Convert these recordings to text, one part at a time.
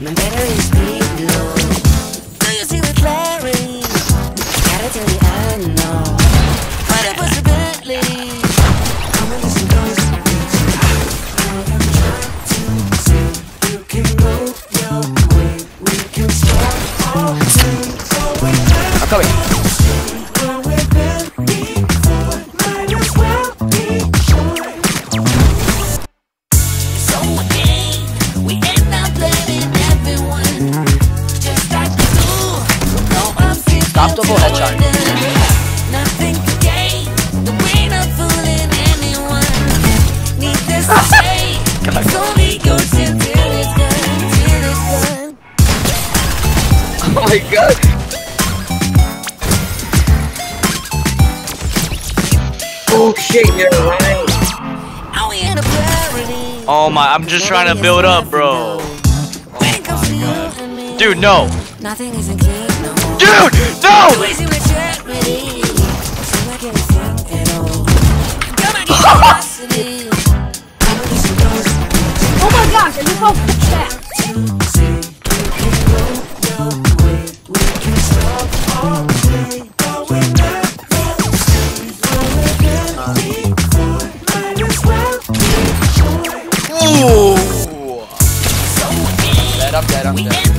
My battery speed low. Do you see the clarity? Gotta tell you I know. What a possibility. Come and listen. I'm trying to see you can move your way. We can start all to I'm coming. Done, till it's done. Oh my god. Oh shit, you're right. Are we in a parody? Oh my, I'm just trying to build up, bro. Oh when it comes to you and me, Dude, no. Nothing isn't clean no more. Dude, no! Easy maturity. Seem like anything at all. Come on, get curiosity. Come and listen close. Oh my gosh, I just saw that. Ooh. Dead, I'm dead, I'm dead.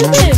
Yeah.